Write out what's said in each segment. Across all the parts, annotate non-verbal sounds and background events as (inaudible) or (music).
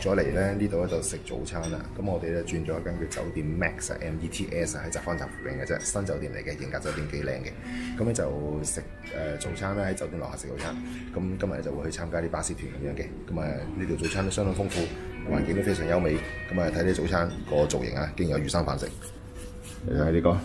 咗嚟咧，呢度咧就食早餐啦。咁我哋咧轉咗一間叫酒店 Max 啊 METS 啊，喺澤芳集附近嘅啫，新酒店嚟嘅，型格酒店幾靚嘅。咁咧就食誒、早餐啦，喺酒店樓下食早餐。咁今日就會去參加啲巴士團咁樣嘅。咁啊呢度早餐都相當豐富，環境都非常優美。咁啊睇啲早餐個造型啊，竟然有魚生飯食。你睇呢個。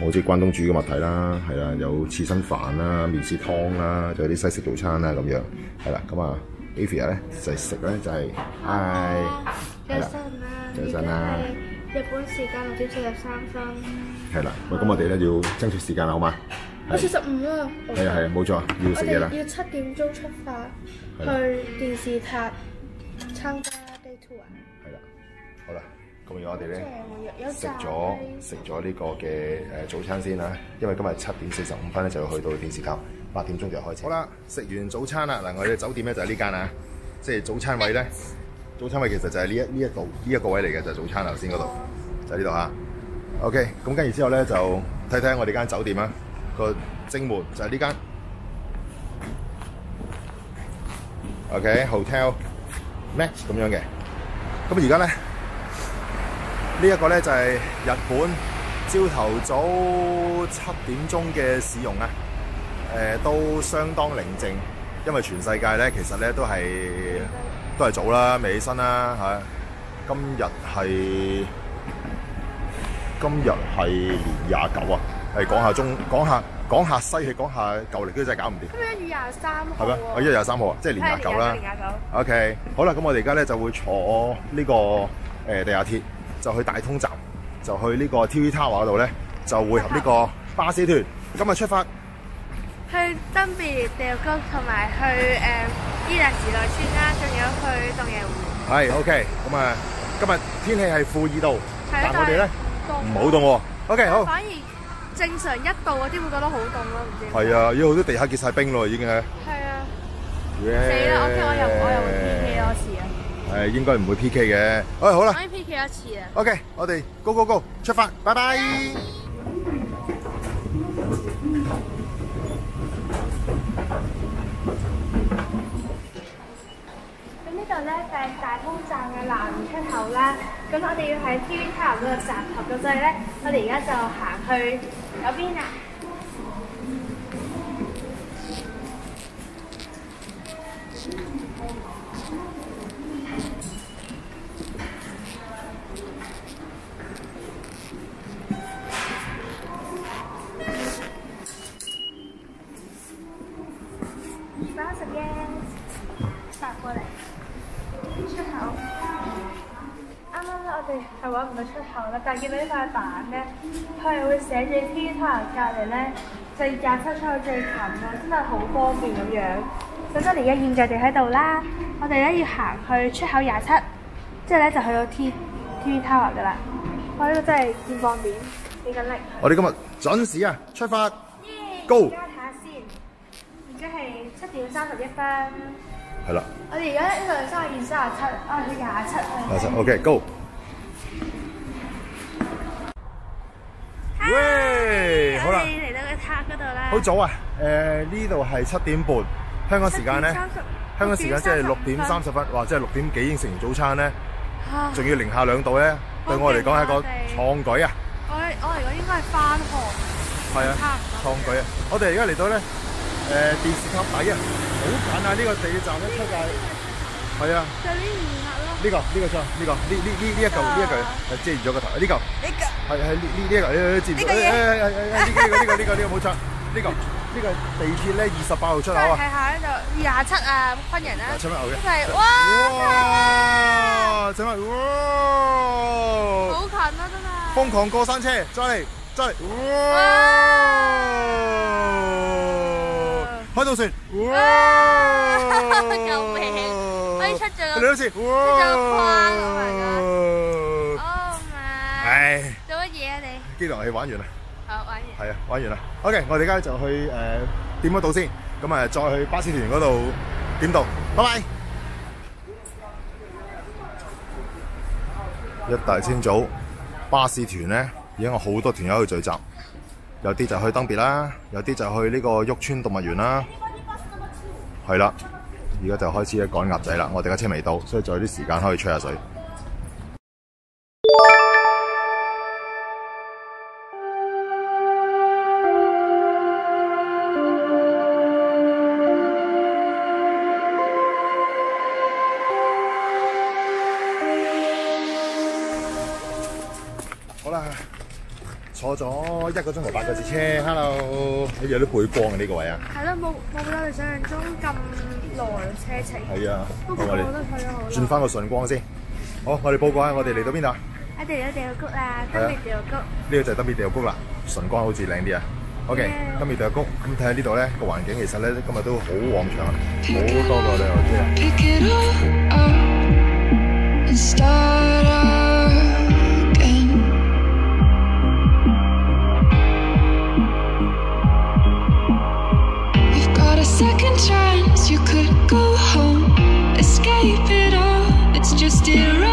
好似關東煮嘅物體啦，係啦，有刺身飯啦、麵絲湯啦，仲有啲西式早餐啦咁樣，係啦，咁啊，Avia 咧就係食咧就係，唉，係啦，早晨啊，日本時間六點四十三分，係啦，喂，咁我哋咧要爭取時間啦，好嘛？我四十五啦，係啊係啊，冇錯，要食嘢啦，要七點鐘出發去電視塔參加 day tour 啊，係啦，好啦，咁而我哋即咧食咗食咗呢個嘅誒早餐先啦，因為今日七點四十五分咧就要去到電視塔，八點鐘就開始。好啦，食完早餐啦，嗱，我哋酒店咧就係呢間啊，即係早餐位咧，早餐位其實就係呢一呢一度呢一個位嚟嘅，就係早餐頭先嗰度，就係呢度嚇。OK，咁跟住之後咧就睇睇我哋間酒店啊，個正門就係呢間。OK，Hotel Max 咁樣嘅。咁而家咧。呢一個咧就係日本朝頭早七點鐘嘅市容啊，誒、都相當寧靜，因為全世界咧其實咧都係都係早啦，未起身啦嚇。今日係今日係年廿九啊，係講下中講下講下西氣，講下舊歷都真係搞唔掂，今日一月廿三號係咩？我一月廿三號啊，即係年廿九啦。年廿九。OK，好啦，咁我哋而家咧就會坐呢、個誒、地下鐵，就去大通站，就去呢個 TV Tower 嗰度咧，就會合呢個巴士團。今日出發，去登別地獄谷同埋去誒伊達時代村啦，仲有去洞爺湖。係 OK。咁啊，今日天氣係負二度，但我哋咧唔好凍喎。OK，好。反而正常一度嗰啲會覺得好凍咯，唔知點解。係啊，有好多地下結晒冰咯，已經係。係啊，死死啦！OK，我又我又會 PK 多次啊，誒，應該唔會 PK 嘅。好，好啦可以 PK 一次啊。，OK，我哋 Go Go Go 出發，拜拜。咁大通站嘅南出口啦。咁我哋要喺 TV 塔嗰度集合，咁所以咧，我哋而家就行去右邊啊。係揾唔到出口啦，但係見到呢塊板咧，佢係會寫住 T Tower 隔離咧，就廿七出口最近咯，真係好方便咁樣。咁我哋而家現在地喺度啦，我哋咧要行去出口廿七，之後咧就去到 T T Tower 噶啦。哇！呢個真係見方便，幾緊力。我哋今日準時啊，出發。耶 Go 而家睇下先，而家係七點三十一分。係啦，我哋而家呢度係三十二、三十七，啊，佢廿七啊。下集 OK，Go。喂，好啦嚟到個塔嗰度啦。好早啊！誒呢度系七点半，香港时间咧，香港时间即系六点三十分，哇！即系六点几已經食完早餐咧，啊仲要零下两度咧，对我嚟讲系一個創舉啊！我我嚟講應該係翻學，係啊差唔，多創舉啊！我哋而家嚟到咧誒電視塔底啊，好近啊！呢个地铁站咧出界，系啊，就呢二塔咯。呢個呢個錯，呢個呢呢呢呢一嚿呢一嚿係遮住咗個頭，呢嚿呢個係係呢呢呢一嚿呢呢接住，呢個嘢誒誒誒誒呢個呢個呢個呢個呢個冇錯，呢個呢個地鐵咧二十八號出口啊！系下呢度廿七啊，昆人啦。廿七蚊牛嘅哇，哇！整埋哇！好近啊，真係。瘋狂過山車，再嚟，再嚟！哇！開到船！哇！(laughs) 救命出咗個你好似哇！，Oh Oh my！唉，做乜嘢啊你？機動遊戲玩完啦，好玩完。係啊，玩完啦。OK，我哋而家就去誒點嗰度先，咁啊再去巴士團嗰度點到，拜拜。一大清早，巴士團咧已經有好多團友去聚集，有啲就去登別啦，有啲就去呢個旭川動物園啦，係啦，而家就開始咧趕鴨仔啦。我哋架車未到，所以仲有啲時間可以吹下水。好啦，坐咗一個鐘頭八個字車，Hello，有啲背光啊呢個位啊，係咯，冇冇我哋想象中咁耐車程。係啊，不過我哋我覺得去咗好耐。轉翻個順光先。好，我哋報告下我哋嚟到邊度啊？我哋到地獄谷啦，係啊金面地獄谷。呢個就係德美地獄谷啦，順光好似靚啲啊。OK，Yeah 德美地獄谷，咁睇下呢度咧個環境其實咧今日都好旺場啊，好多個旅遊車 you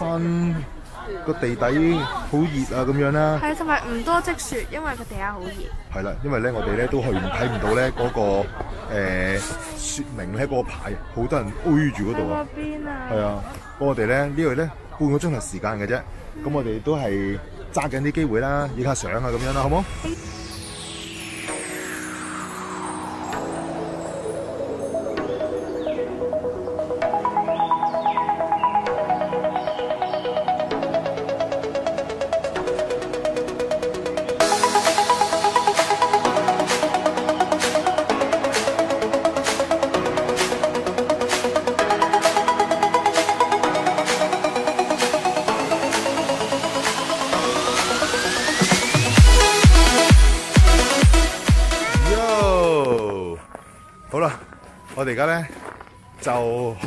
應該係火山個地底好熱啊咁樣啦。係啊，同埋唔多積雪，因為個地下好熱。係啦，因為咧我哋咧都去唔睇唔到咧嗰、個誒、呃、説明咧嗰個牌，好多人堆住嗰度啊。邊啊！係啊，我哋咧呢度咧半個鐘頭時間嘅啫，咁我哋都係揸緊啲機會啦，影下相啊咁樣啦，好冇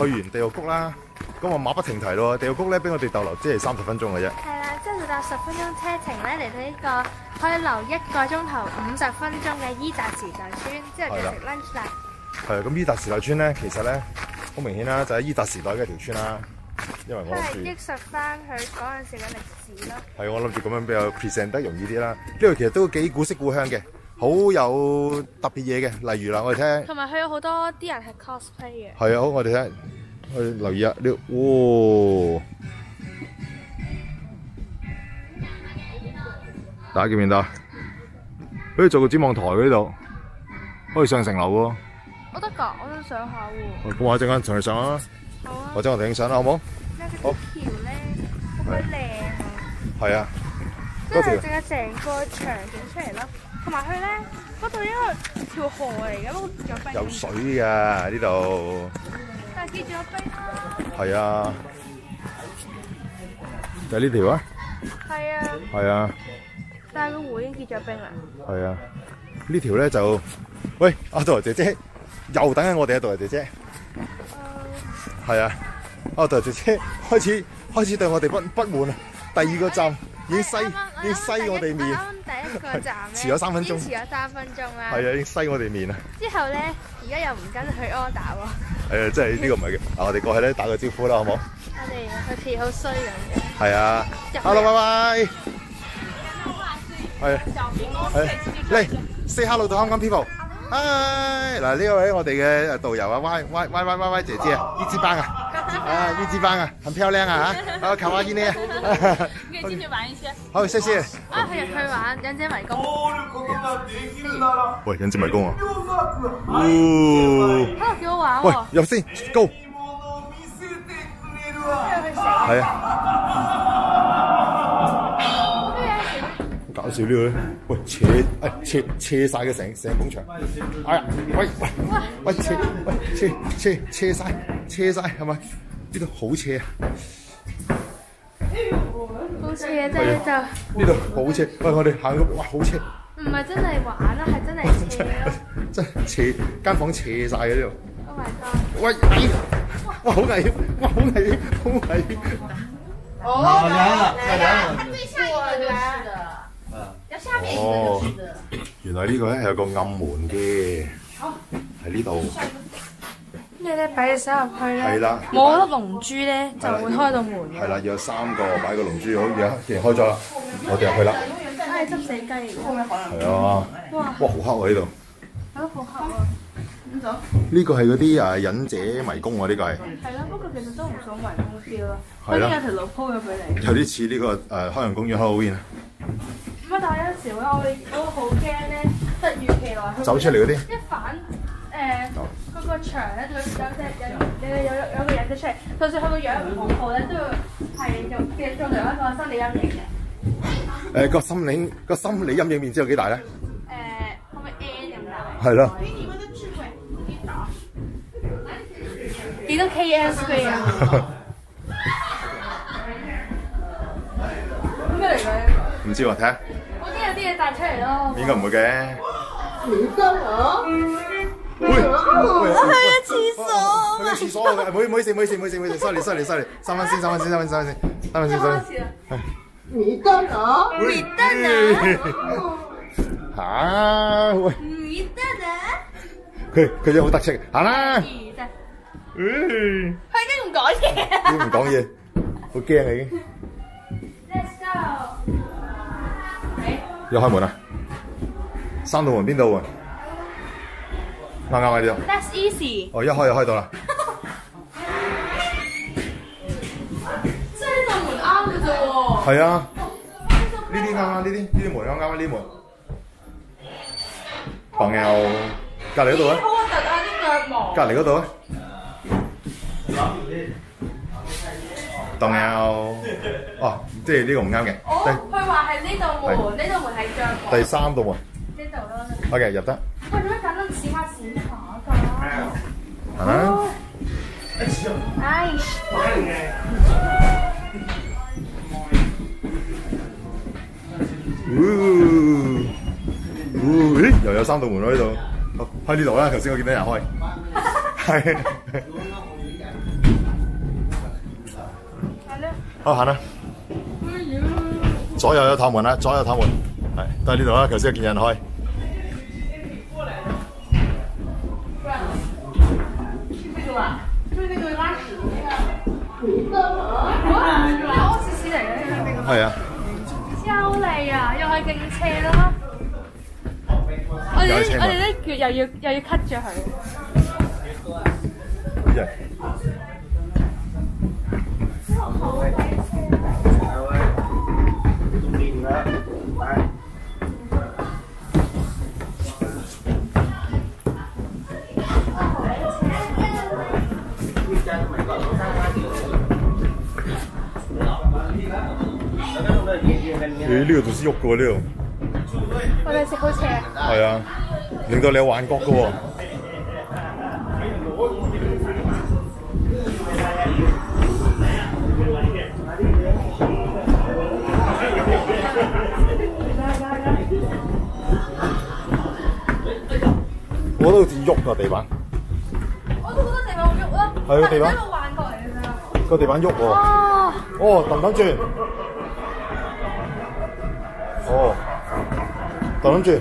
去完地獄谷啦，咁我馬不停蹄咯，地獄谷咧俾我哋逗留只係三十分鐘嘅啫。係啦，即係要搭十分鐘車程咧，嚟到呢個可以留一個鐘頭五十分鐘嘅伊達時代村，之後就食 lunch 啦。係啊，咁伊達時代村咧，其實咧好明顯啦，就喺伊達時代嘅一條村啦。因為我諗住憶述翻佢嗰陣時嘅歷史咯。係我諗住咁樣比較 present 得容易啲啦。呢度其實都幾古色古香嘅，好有特別嘢嘅。例如啦，我哋聽同埋佢有好多啲人係 cosplay 嘅。係啊，好，我哋聽，我哋留意下呢度，哇！大家見唔見到啊？好似做個展望台嗰度，可以上層樓喎。我得㗎，我想上下喎。咁我一陣間上去上啦，好啊。或者我哋影相啦，好冇？呢條橋咧，好鬼靚啊！係啊，即係淨係成個場景出嚟咯。同埋佢咧，嗰度因為條河嚟嘅，好似有冰。有水㗎呢度，但係記住有冰啦。係啊，就係呢條啊，係啊，係啊。但係個湖已經結咗冰啦。係啊，呢條咧就，喂，阿杜姐姐又等緊我哋啊，杜姐姐，係啊，阿杜姐姐開始開始對我哋不不滿啊，第二個站已經西已經西我哋面，啱啱第一個站咧，(laughs) 遲咗三分鐘。已經遲咗三分鐘啦。係啊，已經西我哋面啊，之後咧，而家又唔跟去 order 喎，係啊，即係呢個唔係嘅，(laughs) 啊，我哋過去咧打個招呼啦，好冇？我哋好似好衰咁嘅。係啊，hello，拜拜，係。啊，係。嚟。say hello to Hong Kong people。嗨，嗱呢位我哋嘅導遊啊，Y Y Y Y Y Y 姐姐啊，一支班啊，啊一支班啊，很漂亮啊嚇，啊卡哇伊呢啊，可以进去玩一些。(laughs) 好，謝謝。啊，去入去玩忍者迷宮，喂，忍者迷宮啊，哦，啊幾好玩喂喎，，入先，Go，因為佢死。係啊。搞笑呢個咧，喂斜，誒斜斜晒嘅成成埲牆，哎呀，喂喂喂斜，喂斜斜斜晒斜晒係咪？呢度好斜啊！好似嘅啫，就呢度好斜，喂我哋行到哇好斜，唔係真係玩啦，係真係斜咯。真係斜間房斜晒嘅呢度。Oh my god！喂哇好危險，哇好危險，好危險。好凉了，太凉了。最下一个就是的，要下面一哦个就是的。原來呢個咧係有個暗門嘅，喺呢度。跟住咧擺隻手入去咧，係啦冇粒龍珠咧就會開到門嘅。係啦，有三個擺個龍珠，好而家既然開咗啦，我哋入去啦。係執死雞嚟嘅，係啊，哇好黑喎呢度。好好黑啊！呢個係嗰啲誒忍者迷宮喎，呢個係係咯，不過其實都唔想迷宮 feel 咯。係啦嗰啲有條路鋪咗俾你。有啲似呢個誒海洋公園 Halloween 啊，唔係，但係有時咧，我哋我好驚咧，突如其來走出嚟嗰啲一反誒嗰個牆咧，就有隻有有有有有個人嘅出嚟，就算佢個樣唔恐怖咧，都要係用嘅做成一個心理陰影嘅。誒個心理個心理陰影面積有幾大咧？誒，可唔可以 N 咁大？係咯，幾多 KS 嘅啊？咩嚟嘅？唔知喎，睇下嘢彈出嚟咯。應該唔會嘅。喂喂，我去咗廁所。去咗廁所嘅，唔好唔好意思，唔好意思，唔好意思，唔好意思，sorry sorry sorry，三分先，三分先，三分先，三分先，三分先，三蚊先。米登啊！嚇喂，你得 (laughs) 啊！佢佢真係好得戚，行啦。米登，嗯，佢已經唔講嘢啊都唔講嘢，好驚啊已經。要開門啊！三道門邊道門？啱啱喺呢度。That's easy。哦，一開就開到啦。即係呢道門啱嘅啫喎。係啊，呢啲啱啱，呢啲呢啲門啱啱，呢啲門。朋友，隔離嗰度啊，好核突啊！啲腳毛。隔離嗰度啊。朋友，哦，即係呢個唔啱嘅。哦，佢話係呢道門，呢道門係腳毛。第第三道門呢度咯。，OK 入得。喂，做咩揀到閃下閃下㗎？啊，唉，呜呜，咦，又有三道門喎呢度。好開呢度啦，頭先我見到人開。(laughs) 係。係咧。好行啦。左右有趟門啦，左右趟門，係都係呢度啦。頭先有見人開。哇！咩屙屎屎嚟嘅？係啊，優麗啊，又係勁斜啦！我哋我哋啲腳又要又要 cut 咗佢。佢呢度就识喐噶呢度。我哋食好车。系啊，令到你有幻觉噶喎。我都好似喐个地板，我都觉得地板喐咯，系个地板，个地板喐喎，哦，等等转。揼揼轉。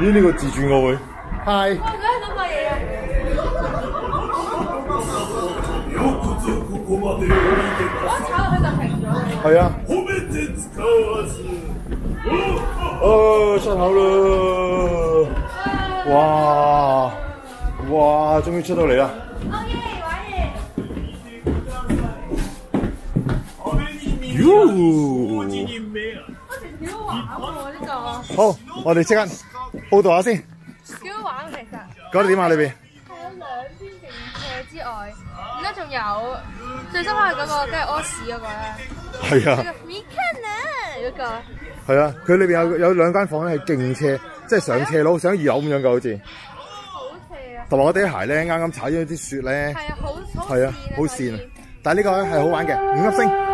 咦？呢、個自轉我會。嗨，哇！佢喺度買嘢啊！我一炒落去就停咗嘅。係啊。哦，出口啦！哇！哇！終於出到嚟啦！哦耶！玩嘢。喲！我其實幾好玩喎呢個。好，我哋即刻報道下先。幾好玩其實。覺得點啊？裏邊？係有兩邊勁斜之外，而家仲有最深刻係嗰個，梗係屙屎嗰個啦。係啊嗰。個 Me can 啊嗰個。係啊，佢裏邊有有兩間房咧係勁斜，即係上斜路上二樓咁樣嘅好似。好斜啊！同埋我哋啲鞋咧啱啱踩咗啲雪咧，係啊，好好係啊，好跣啊！但係呢個係好玩嘅，五粒星。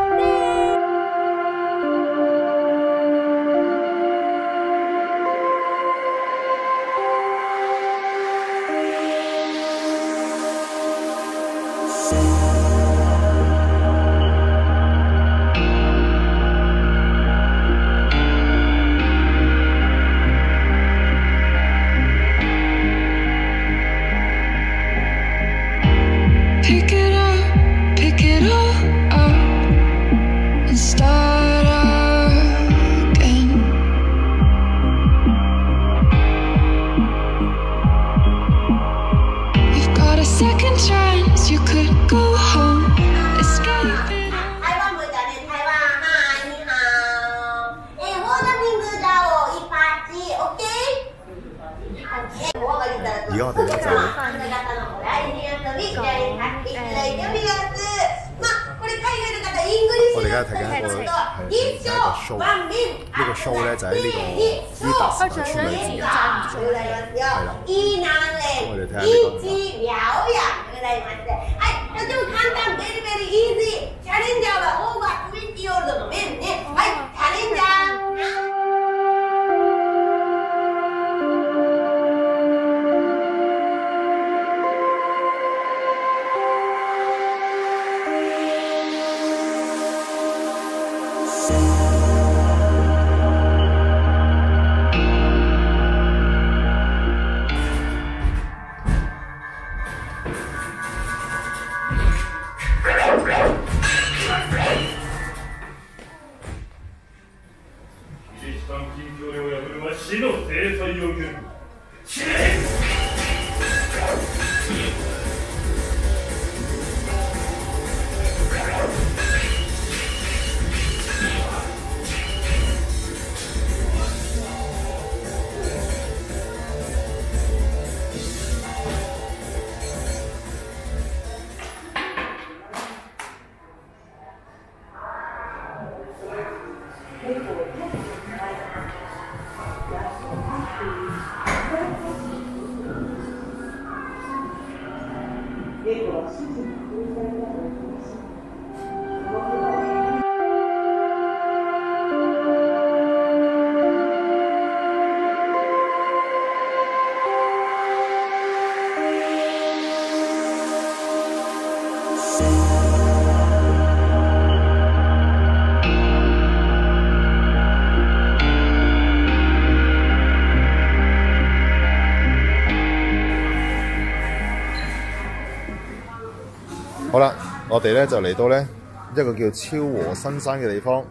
我哋咧就嚟到咧一個叫超和新山嘅地方，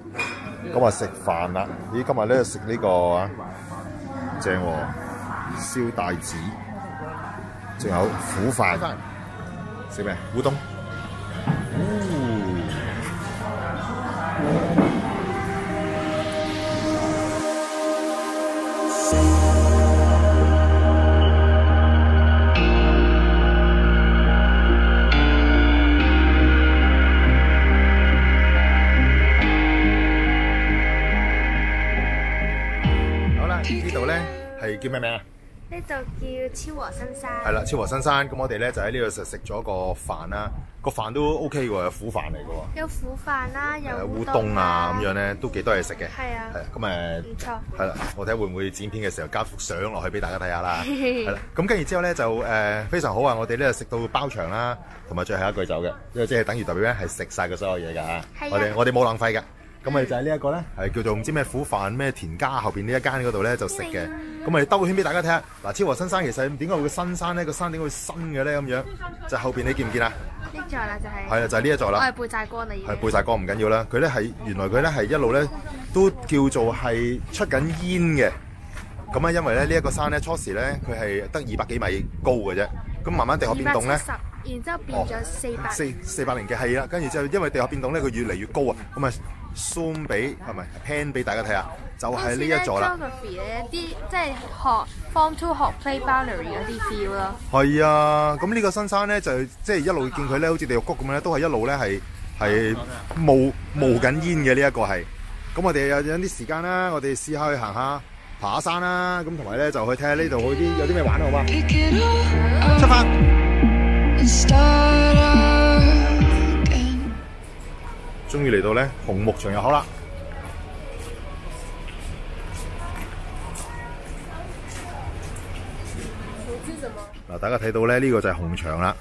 咁啊食飯啦。咦，今日咧食呢個啊正喎，燒帶子，仲有苦飯，食咩？烏冬。咩名啊？呢度叫超和新山。係啦，超和新山。咁我哋咧就喺呢度食食咗個飯啦，個飯都 OK 喎，有苦飯嚟嘅喎。有苦飯啦，有誒烏烏冬啊咁樣咧，都幾多嘢食嘅。係啊係啊咁誒唔錯。係啦，我睇下會唔會剪片嘅時候加幅相落去俾大家睇下啦。(laughs) 係啦，咁跟住之後咧就誒、非常好啊！我哋呢度食到包場啦，同埋最後一句走嘅，因為即係等於代表咧係食晒嘅所有嘢㗎。係啊我哋我哋冇浪費㗎。咁咪就係呢一個咧，係叫做唔知咩苦飯咩田家後邊呢一間嗰度咧就食嘅。咁我哋兜個圈俾大家睇下。嗱，超和新山其實點解會新山咧？個山點解會新嘅咧？咁樣就後邊你見唔見啊？呢座啦就係。係啊，就係呢一座啦。我係背晒光啦已經。係背晒光唔緊要啦，佢咧係原來佢咧係一路咧都叫做係出緊煙嘅。咁啊，因為咧呢一個山咧初時咧佢係得二百幾米高嘅啫，咁慢慢地殼變動咧。270然之後變咗四百。四四百零嘅係啦，跟住之後因為地殼變動咧，佢越嚟越高啊，咁啊 zoom 俾係咪 pan 俾大家睇下，就係呢一座啦。Geography 咧啲即係學 Form Two 學 Play Boundary 嗰啲 feel 咯。係啊，咁呢個新山咧就即係一路見佢咧，好似地獄谷咁樣咧，都係一路咧係係冒冒緊煙嘅呢一個係。咁我哋有有啲時間啦，我哋試下去行下爬下山啦，咁同埋咧就去睇下呢度嗰啲有啲咩玩好嘛出發！終於嚟到咧紅木場入口啦。嗱，大家睇到咧呢、個就係紅場啦。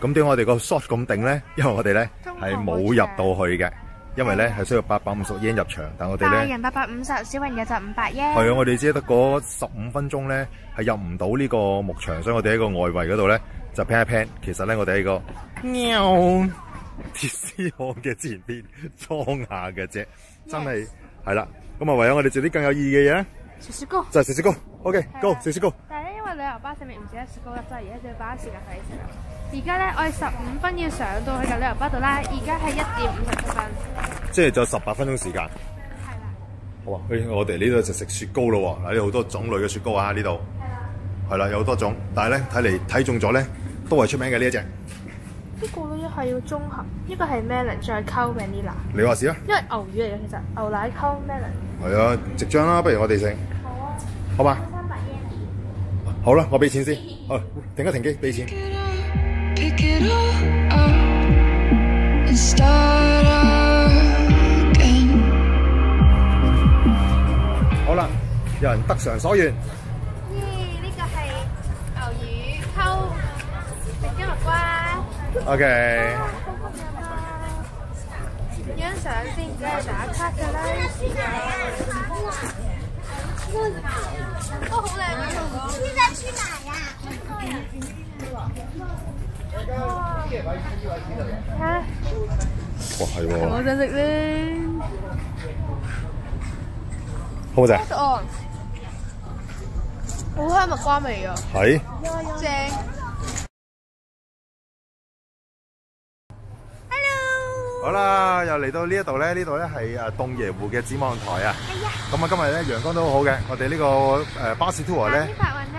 咁點解我哋個 shot 咁定咧？因為我哋咧係冇入到去嘅，因為咧係需要八百五十 yen 入場，但我哋咧大人八百五十，小朋友就五百 yen。係啊，我哋只係得嗰十五分鐘咧係入唔到呢個木場，所以我哋喺個外圍嗰度咧就 pan 一 pan。其實咧我哋喺個喵 (laughs) 鐵絲網嘅前邊裝下嘅啫，真係係啦。咁啊，唯有我哋做啲更有意義嘅嘢咧，食雪糕。就係食雪糕。OK，go 食雪糕。但係咧，因為旅遊巴上面唔止得雪糕粒，所以而家仲要把時間快啲食啦。而家咧，我哋十五分要上到去嘅旅遊巴度啦，而家係一點五十七分。即係就十八分鐘時間。係啦。好啊，去我哋呢度就食雪糕咯喎，嗱呢好多種類嘅雪糕啊，呢度係啦。係啦，有好多種，但係咧睇嚟睇中咗咧，都係出名嘅呢一隻。呢個咧係要綜合，呢個係 melon 再溝 vanilla，你話事啦。因為牛魚嚟嘅其實，牛奶溝 melon。係啊，直張啦，不如我哋食，好啊。好嘛？三百 yen。好啦，我俾錢先。好，停一停機，俾錢。好啦，有人得償所願。OK。影張相先，唔使打卡㗎啦。都好靚啊！现在去哪呀？哇，係喎，我想食咧。好唔好食？哦，好香蜜瓜味啊！係。正。好啦，又嚟到呢一度咧，呢度咧係誒洞爺湖嘅展望台啊。咁啊，今日咧陽光都好好嘅，我哋呢個誒巴士 tour 咧呢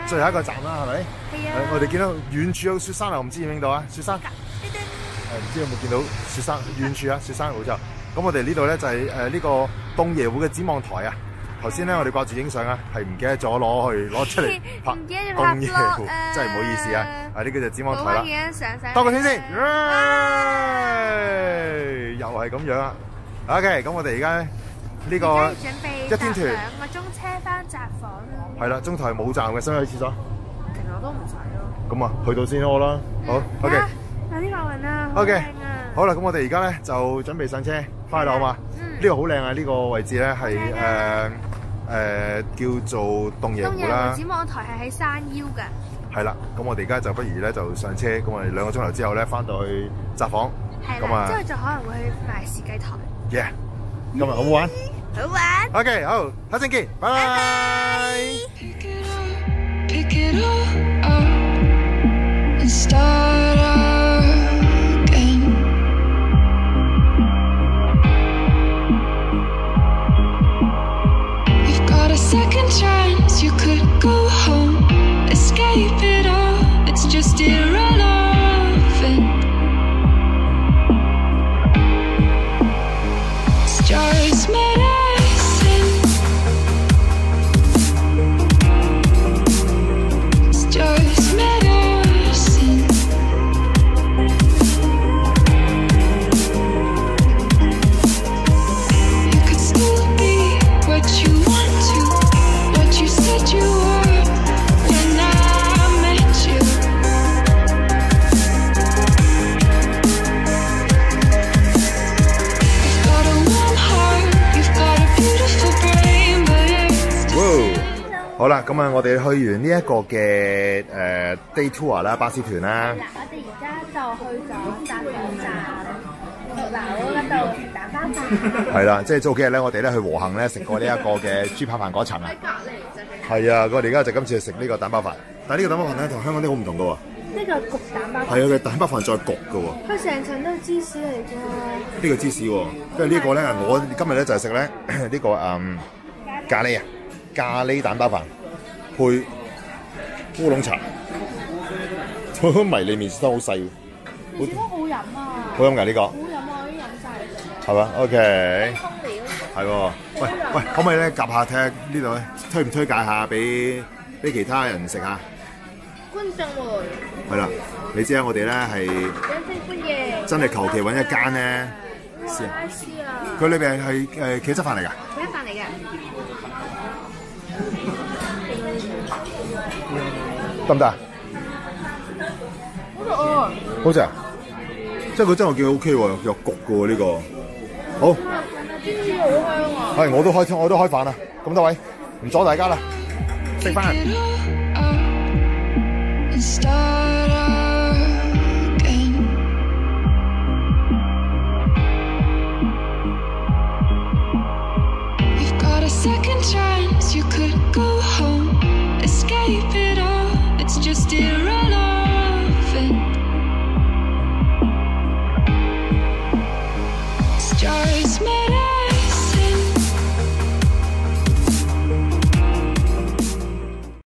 最後一個站啦，係咪？係啊，我哋見到遠處有雪山啊，我唔知影唔影到啊？雪山。誒，唔知有冇見到雪山？遠處啊，雪山冇錯。咁我哋呢度咧就係誒呢個洞爺湖嘅展望台啊。頭先咧我哋掛住影相啊，係唔記得咗攞去攞出嚟 (laughs) 拍洞拍爺湖，啊真係唔好意思啊！啊，呢個就係展望台啦。多個圈先，又係咁樣啊！OK，咁我哋而家呢個準備一天團搭兩個鐘車翻札幌。係啦，中途係冇站嘅，使唔使去廁所？其實我都唔使咯。咁啊，去到先咯啦。好，OK，啊有啲白雲啊，好 OK，靚啊！好啦，咁我哋而家咧就準備上車翻去啦，好嘛？嗯呢個好靚啊！呢個位置咧係好靚啊誒誒叫做洞爺東野湖啦湖。展望台係喺山腰㗎。係啦，咁我哋而家就不如咧就上車，咁我哋兩個鐘頭之後咧翻到去雜房。咁啊之後就可能會去埋士雞台。，yeah，今日好唔好玩好玩。？OK，好，下陣見，拜拜。一個嘅誒、呃 day tour 啦，巴士團啦，嗱，我哋而家就去咗搭火站六樓嗰度食蛋包飯。係啦，即係早幾日咧，我哋咧去和幸咧食過呢一個嘅豬扒飯嗰層啊。隔離就係係啊，我哋而家就今次去食呢個蛋包飯，但係呢個蛋包飯咧同香港啲好唔同嘅喎。呢個焗蛋包飯，係啊，佢蛋包飯再焗嘅喎。佢成層都係芝士嚟㗎。呢個芝士喎，跟住呢個咧，我今日咧就係食咧 (clears throat) 呢個嗯咖喱啊，咖喱蛋包飯配烏龍茶，迷你面試得好細喎，你點解好飲啊？好飲㗎呢個，好飲啊！我已經飲晒係嘛？OK，系。喎。喂喂，可唔可以咧夾下睇下呢度咧，推唔推介下俾俾其他人食下？觀眾們，係啦，你知啊，我哋咧係！真係求其揾一間咧，哇拉絲啊！佢裏邊係誒茄汁飯嚟㗎。茄汁飯嚟嘅。得唔得啊？好食啊！好食啊！即係佢真係叫 O K 喎，又焗嘅喎呢個。好，好香啊！係我都開我都開飯啦，咁多位唔阻大家啦，食飯。Get off